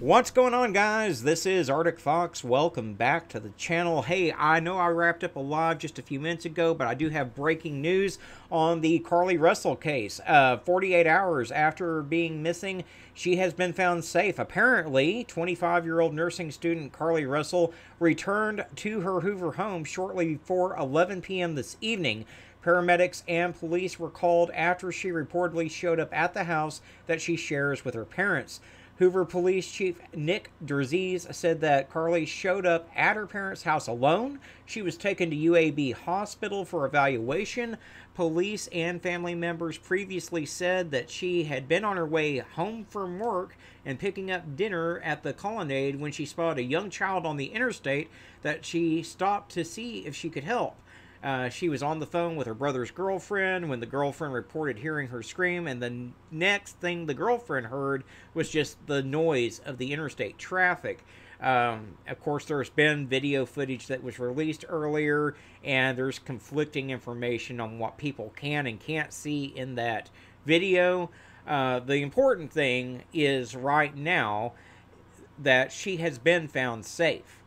What's going on, guys? This is Arctic Fox. Welcome back to the channel. Hey, I know I wrapped up a live just a few minutes ago, but I do have breaking news on the Carlee Russell case. Uh, 48 hours after being missing, she has been found safe. Apparently, 25-year-old nursing student Carlee Russell returned to her Hoover home shortly before 11 p.m. this evening. Paramedics and police were called after she reportedly showed up at the house that she shares with her parents. Hoover Police Chief Nick Derzis said that Carlee showed up at her parents' house alone. She was taken to UAB Hospital for evaluation. Police and family members previously said that she had been on her way home from work and picking up dinner at the colonnade when she spotted a young child on the interstate that she stopped to see if she could help. Uh, she was on the phone with her brother's girlfriend when the girlfriend reported hearing her scream, and the next thing the girlfriend heard was just the noise of the interstate traffic. Um, of course, there's been video footage that was released earlier, and there's conflicting information on what people can and can't see in that video. Uh, the important thing is right now that she has been found safe.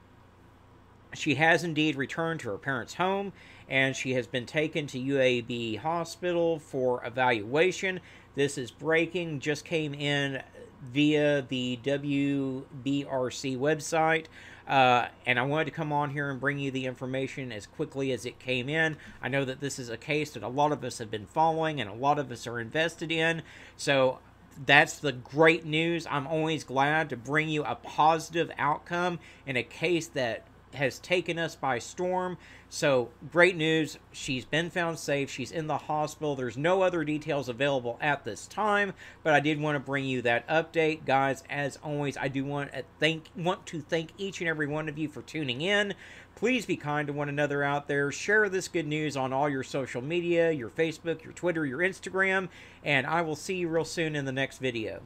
She has indeed returned to her parents' home and she has been taken to UAB Hospital for evaluation. This is breaking, just came in via the WBRC website. Uh, and I wanted to come on here and bring you the information as quickly as it came in. I know that this is a case that a lot of us have been following and a lot of us are invested in. So that's the great news. I'm always glad to bring you a positive outcome in a case that has taken us by storm. So, great news. She's been found safe. She's in the hospital. There's no other details available at this time, but I did want to bring you that update. Guys, as always, I do want to thank want to thank each and every one of you for tuning in. Please be kind to one another out there. Share this good news on all your social media, your Facebook, your Twitter, your Instagram, and I will see you real soon in the next video.